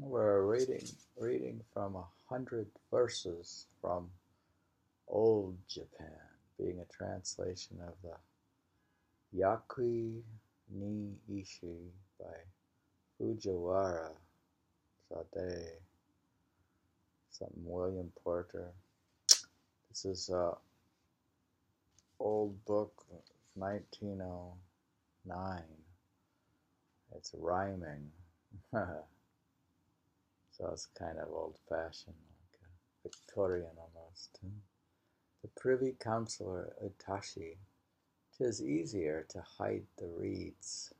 We're reading reading from a hundred verses from Old Japan, being a translation of the Yakui ni Ishi by Fujiwara Sade, something William Porter. This is a old book, 1909. It's rhyming. So it's kind of old fashioned, like uh, Victorian almost. The Privy Councillor Utashi, tis easier to hide the reeds.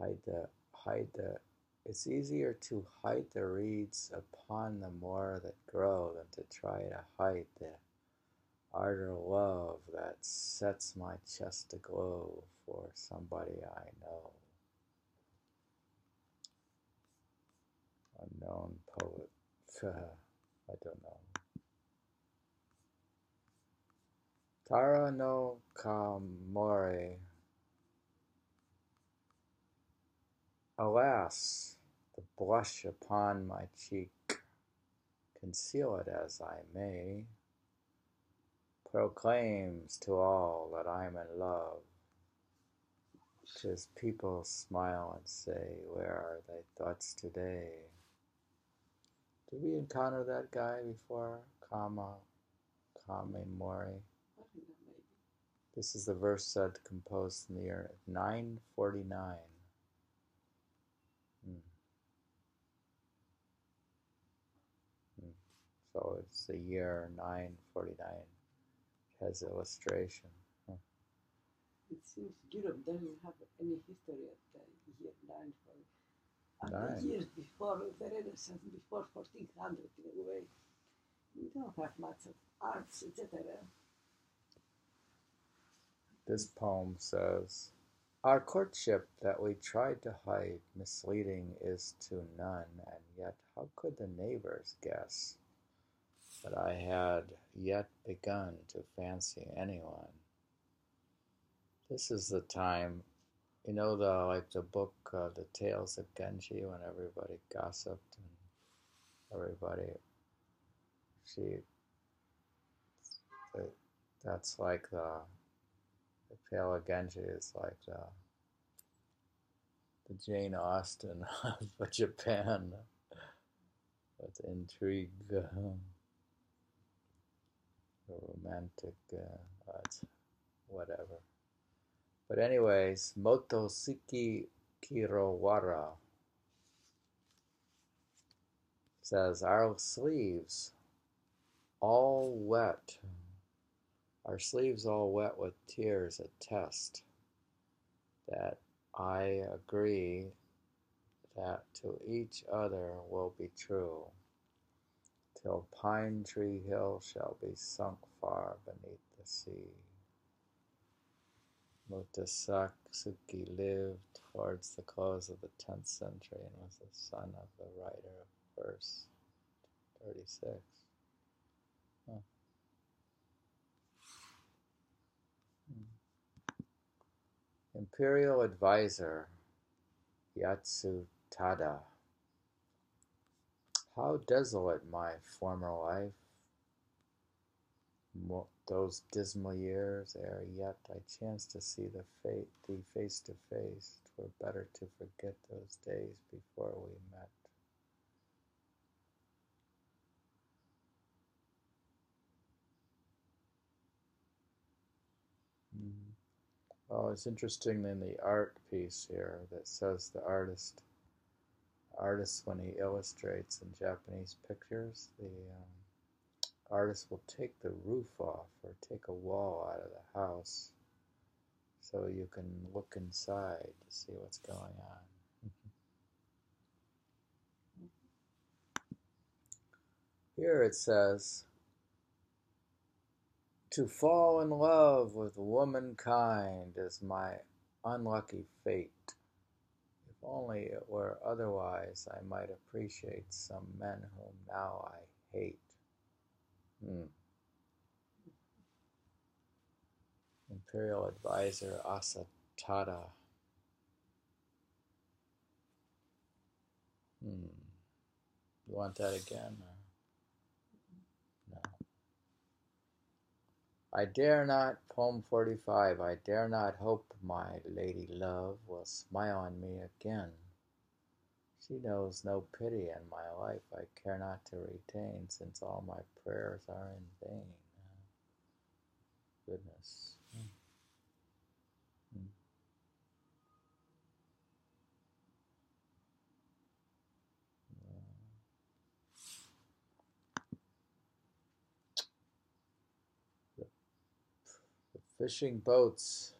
Hide the hide the it's easier to hide the reeds upon the moor that grow than to try to hide the ardor love that sets my chest aglow for somebody I know. Unknown poet. I don't know. Tara no Kamore. Alas, the blush upon my cheek, conceal it as I may, proclaims to all that I'm in love. Tis people smile and say, Where are thy thoughts today? Did we encounter that guy before? Kama, Kame Mori. This is the verse said composed in the year 949. Hmm. Hmm. So it's the year 949. It has illustration. It seems Europe doesn't have any history at the year 949. And Nine. years before the Renaissance, before 1400 in a way, we don't have much of arts, etc. This poem says, Our courtship that we tried to hide misleading is to none, and yet how could the neighbors guess that I had yet begun to fancy anyone? This is the time, you know, the like the book, uh, The Tales of Genji, when everybody gossiped and everybody, she, the, that's like the the Tale of Genji is like the, the Jane Austen of Japan with intrigue, uh, the romantic, uh, whatever. But anyways, Motosuke Kirowara says, our sleeves all wet our sleeves all wet with tears attest that I agree that to each other will be true, till Pine Tree Hill shall be sunk far beneath the sea. Mutasatsuki lived towards the close of the 10th century and was the son of the writer of verse 36. Huh. Hmm. Imperial Advisor Atsutada. How desolate my former life, Mo- those dismal years, ere yet I chanced to see the fate thee face to face. Twere better to forget those days before we met. Mm. Well, it's interesting in the art piece here that says the artist, artist when he illustrates in Japanese pictures, the um, artist will take the roof off or take a wall out of the house so you can look inside to see what's going on. Here it says, To fall in love with womankind is my unlucky fate. If only it were otherwise, I might appreciate some men whom now I hate. Hmm. Imperial Advisor Asatada. Hmm. You want that again? No. I dare not, poem 45, I dare not hope my lady love will smile on me again. She knows no pity in my life I care not to retain, since all my prayers are in vain. Goodness. Hmm. hmm. hmm. hmm. The fishing boats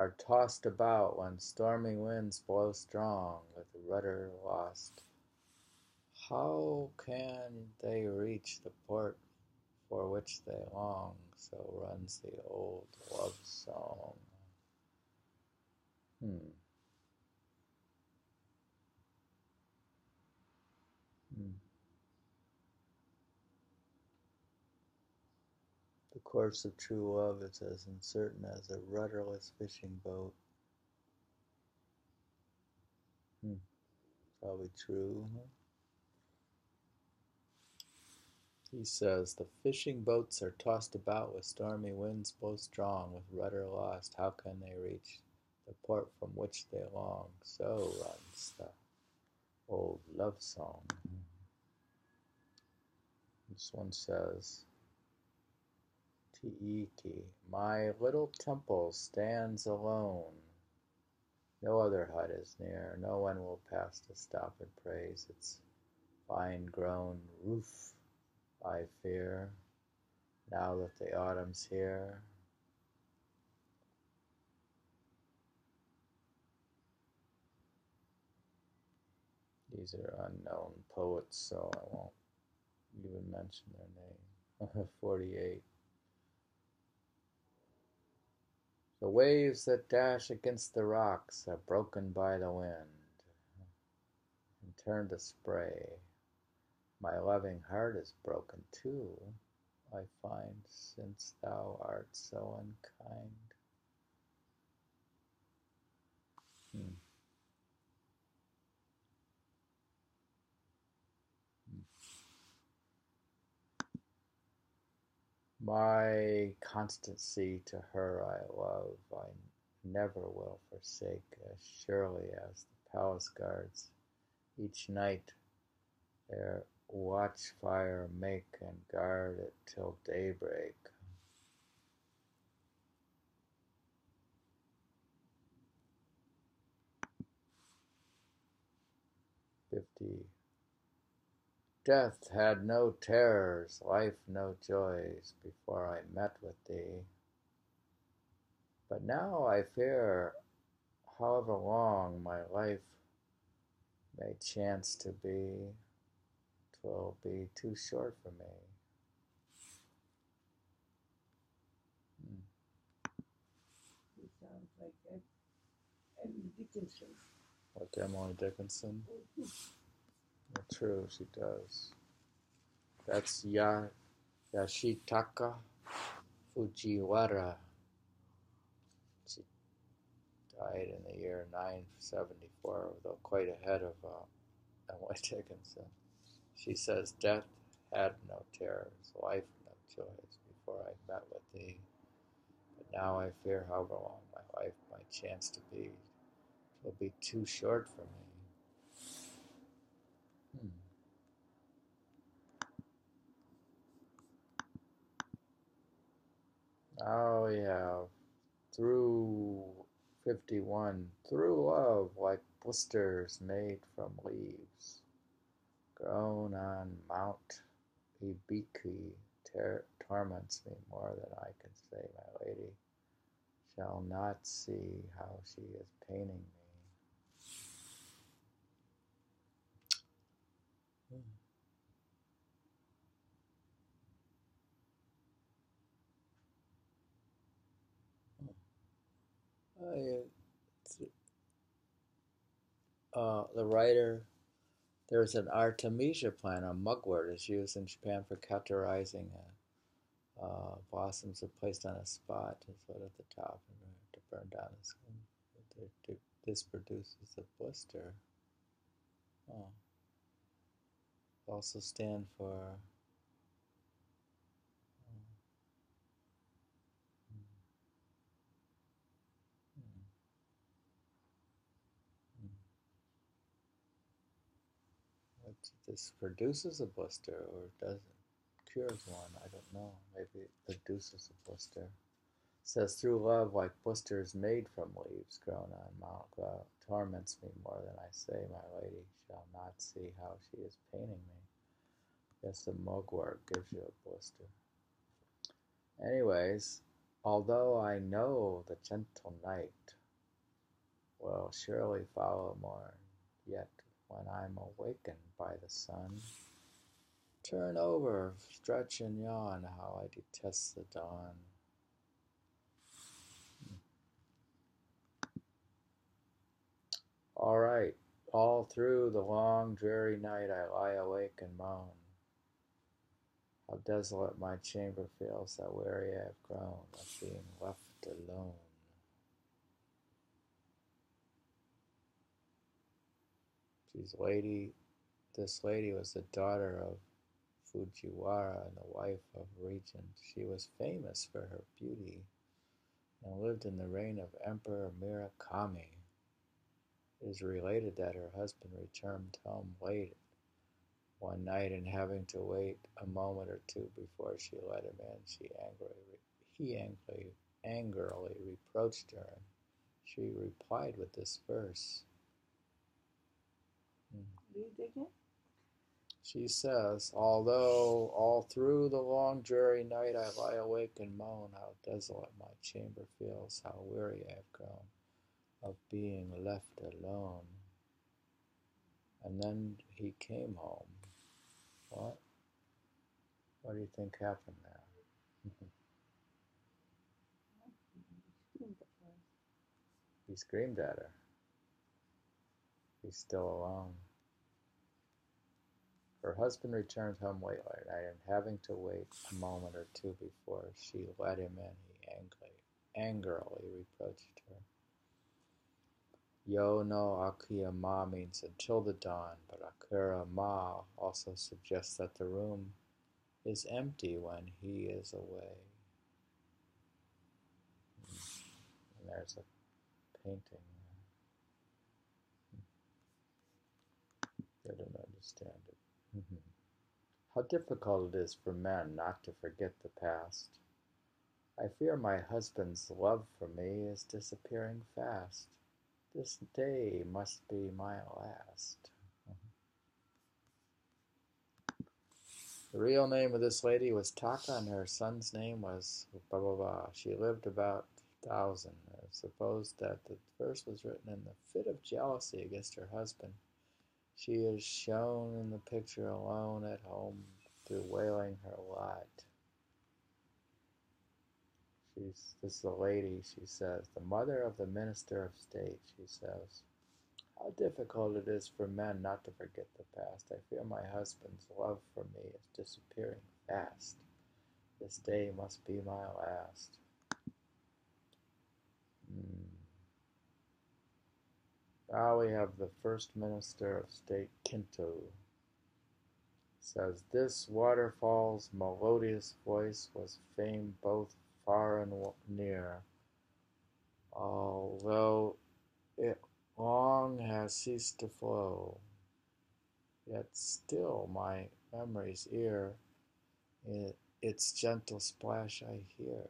are tossed about when stormy winds blow strong, with rudder lost. How can they reach the port for which they long? So runs the old love song. Hmm. The course of true love is as uncertain as a rudderless fishing boat. Hmm. Probably true. He says, The fishing boats are tossed about with stormy winds blow strong, with rudder lost. How can they reach the port from which they long? So runs the old love song. This one says, Tiiti, my little temple stands alone. No other hut is near, no one will pass to stop and praise its fine grown roof, I fear, now that the autumn's here. These are unknown poets, so I won't even mention their name. 48. The waves that dash against the rocks are broken by the wind and turn to spray. My loving heart is broken too, I find, since thou art so unkind. My constancy to her I love, I never will forsake, as surely as the palace guards each night their watchfire make and guard it till daybreak. Fifty Death had no terrors, life no joys, before I met with thee. But now I fear, however long my life may chance to be, twill be too short for me. He sounds like Emily Dickinson. Like Emily Dickinson? True, she does. That's ya Yoshitaka Fujiwara. She died in the year 974, though quite ahead of uh, Emily Dickinson. She says, Death had no terrors, life no joys before I met with thee. But now I fear however long my life might chance to be, will be too short for me. Oh, we have through 51, through love like blisters made from leaves, grown on Mount Ibuki, ter- torments me more than I can say, my lady. Shall not see how she is paining me. I, uh, the writer, there's an Artemisia plant, a mugwort, is used in Japan for cauterizing uh, uh, blossoms are placed on a spot and put at the top and to burn down the skin. This produces a blister. Oh. also stand for this produces a blister or doesn't cures one. I don't know. Maybe it produces a blister. It says through love, like blisters made from leaves grown on Mount Cloud, torments me more than I say. My lady shall not see how she is paining me. Yes, the mugwort gives you a blister. Anyways, although I know the gentle night will surely follow morn, yet when I'm awakened by the sun, turn over, stretch and yawn, how I detest the dawn. All right, all through the long dreary night I lie awake and moan. How desolate my chamber feels, how weary I have grown of being left alone. She's lady, this lady was the daughter of Fujiwara and the wife of Regent. She was famous for her beauty and lived in the reign of Emperor Murakami. It is related that her husband returned home late one night and having to wait a moment or two before she let him in, she angrily, he angrily, angrily reproached her. She replied with this verse. Hmm. She says, Although all through the long dreary night I lie awake and moan, how desolate my chamber feels, how weary I have grown of being left alone. And then he came home. What? What do you think happened there? he screamed at her. He's still alone. Her husband returned home late that night, and having to wait a moment or two before she let him in, he angrily, angrily reproached her. Yo no Akira Ma means until the dawn, but Akira Ma also suggests that the room is empty when he is away. And there's a painting. I don't understand it. Mm-hmm. How difficult it is for men not to forget the past. I fear my husband's love for me is disappearing fast. This day must be my last. The real name of this lady was Taka, and her son's name was blah blah blah. She lived about thousand. It's supposed that the verse was written in the fit of jealousy against her husband. She is shown in the picture alone at home, bewailing her lot. She's this is the lady, she says, the mother of the minister of state, she says. How difficult it is for men not to forget the past. I fear my husband's love for me is disappearing fast. This day must be my last. Hmm. Now we have the First Minister of State, Kinto. Says, This waterfall's melodious voice was famed both far and near, although it long has ceased to flow. Yet still my memory's ear, its gentle splash I hear.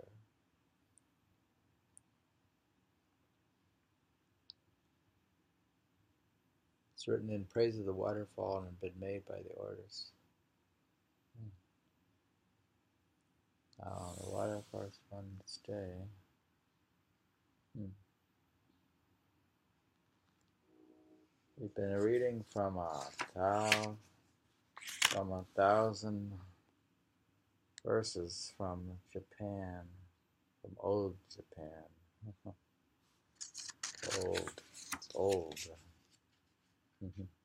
It's written in praise of the waterfall and been made by the orders. Hmm. Uh, the fun to stay. Hmm. We've been reading from a from a thousand verses from Japan, from old Japan. old, it's old. Mm-hmm.